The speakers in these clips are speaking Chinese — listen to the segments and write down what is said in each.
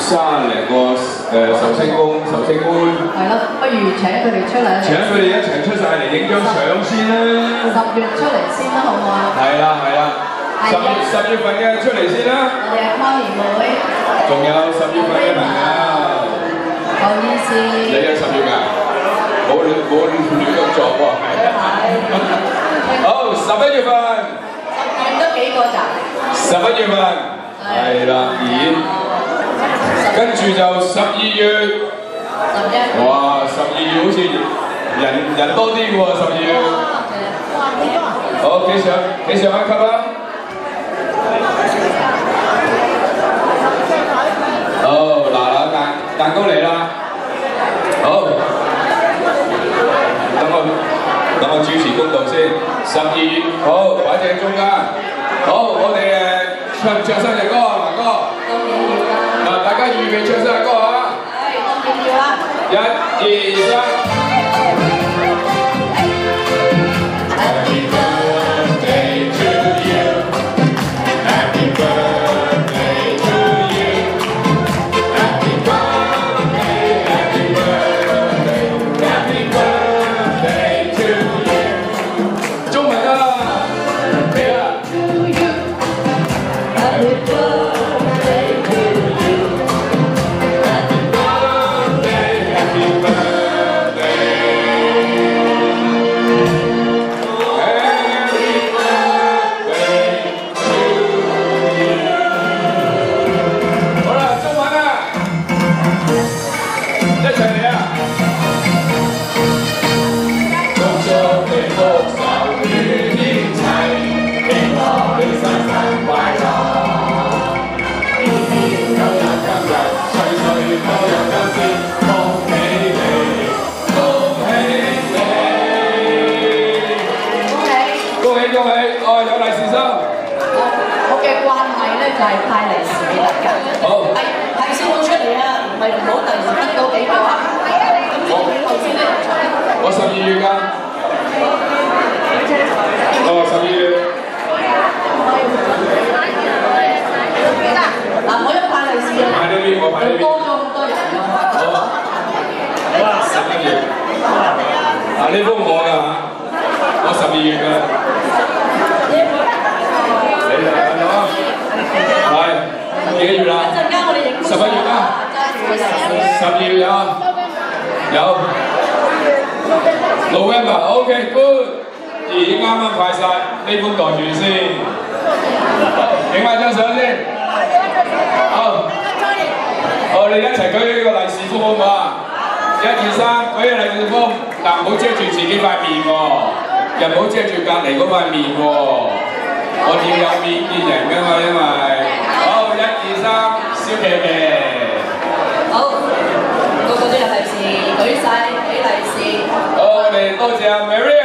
三零个诶寿星公、寿星官，系咯，不如请佢哋出嚟一齐。请佢哋一齐出晒嚟影张相先啦。十月出嚟先啦，好唔好啊？系啦系啦，十月十月份嘅出嚟先啦。我哋系跨年会，仲有十月份嘅朋友，唔好意思。你有十月㗎？冇乱冇乱乱咁作喎。好，十一月份，十月得几个咋？十一月份系啦，演， 跟住就十二月。哇！十二月好似人人多啲喎，十二月。好，企上企上一級啦。好，嗱嗱蛋蛋糕嚟啦。好，等我等我主持公道先。十二月好，擺正中間。好，我哋誒唱唔唱生日。一、二、三。就系派利是俾大家。好系系先好出嚟啊，唔系唔好突然得到几个啊。咁你头先咧就出嚟。我十二月㗎。哦，十二月。嗱，我一派利是啊，派呢边，我派呢边。多咗好多人㗎。好。十一月。啊，呢封我㗎吓，我十二月㗎。 系几月啦？一阵间我哋影十一月啦。揸住个利是。十二月有啊，有。November，OK good。咦，啱啱快晒，呢本袋住先。影翻张相先。好。我哋一齐举呢个利是封好唔好啊？一二三，举个利是封，嗱唔好遮住自己块面喎，又唔好遮住隔离嗰块面喎。 我哋要有面見人㗎嘛，因為。好，一二三，笑騎騎。好，個個都有利是，舉晒俾利是。好，我哋多謝阿 Maria。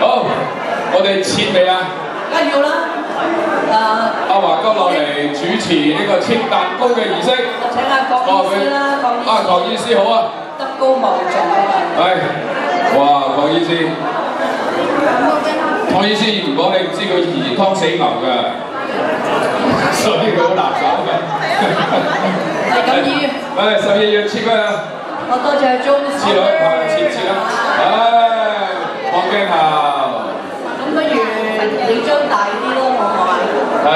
好，我哋切未啊？梗係要啦。啊，阿華哥落嚟主持呢個切蛋糕嘅儀式。請阿郭醫師啦，郭醫啊，師。郭醫師好啊。德高望重啊！係，哇，唐醫師。唐醫師如果你唔知佢魚湯死牛㗎，所以佢好難搞嘅。係咁要。誒，十二月切咩啊！我多謝鐘切兩塊，切切啦。唉，望鏡頭。咁不如影張大啲咯，好唔好啊？係。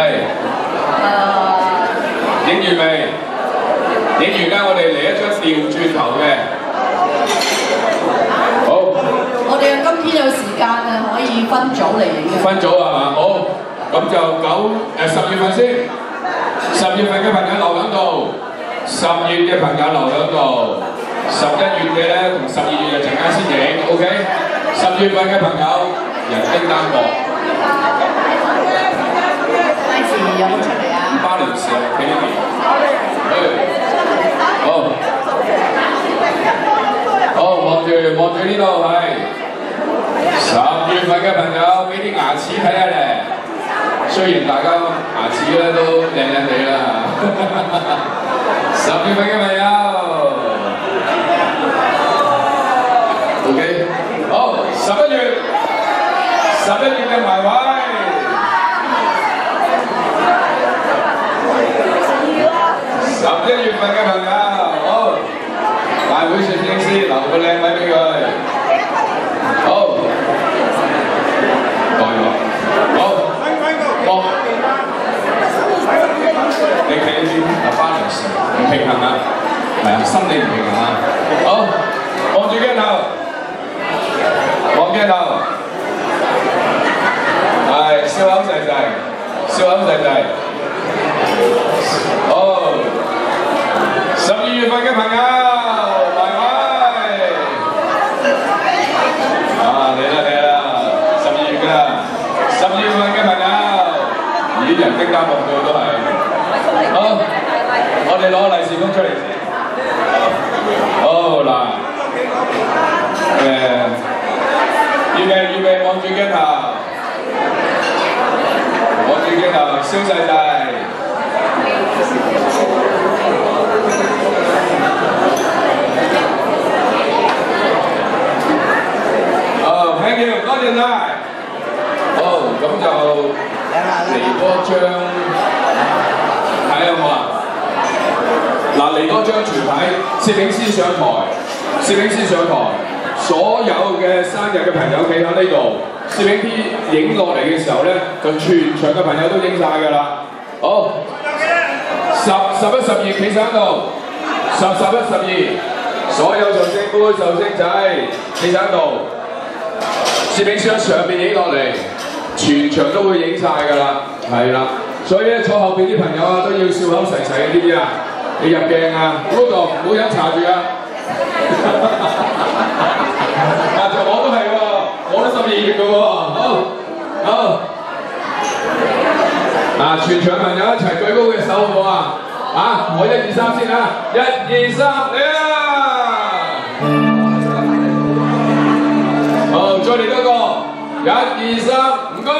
影完未？影完啦，我哋嚟一張調轉頭嘅。好，我哋今天有時間啊，可以分組嚟影嘅。分組係嘛？好，咁就九誒十月份先。十月份嘅朋友留喺度，十月嘅朋友留喺度，十一月嘅咧同十二月就陣間先影，OK？十月份嘅朋友人丁單薄，有冇出嚟啊？巴倫士啊，俾呢邊。好。好，望住望住呢度係慧嘅朋友，俾啲牙齒睇下咧。雖然大家牙齒咧都靚靚地啦，十月份嘅朋友，OK，好，十一月，十一月嘅埋位。十一月份嘅朋友，好，大會攝影師留個靚位俾佢，好。平衡啊，系啊，心理唔平衡啊。好，望住镜头，望镜头，系笑口齐齐，笑口齐齐。好，十二月份嘅朋友，埋位。啊，嚟啦嚟啦，十二月㗎啦，十二月份嘅朋友，咦，人丁单望到都系。好， 〜我哋攞利是封出嚟先。好嗱，诶，预备预备望住镜头，望住镜头，烧晒晒。 嚟多張全體，攝影師上台，攝影師上台，所有嘅生日嘅朋友企喺呢度，攝影師影落嚟嘅時候咧，就全場嘅朋友都影晒㗎啦。好，十、十一、十二企晒喺度，十、十一、十二，所有壽星杯、壽星仔企晒喺度，攝影師喺上邊影落嚟，全場都會影晒㗎啦，係啦。所以咧，坐後邊啲朋友啊，都要笑口齊齊，知唔知啊？你入鏡啊，嗰度唔好飲茶住啊！啊，就我都係喎，我都十二月嘅喎，好，好。啊，全場朋友一齊舉高嘅手好啊？啊，我一二三先啊，一二三，嚟啦！好，再嚟多個，一二三，唔該。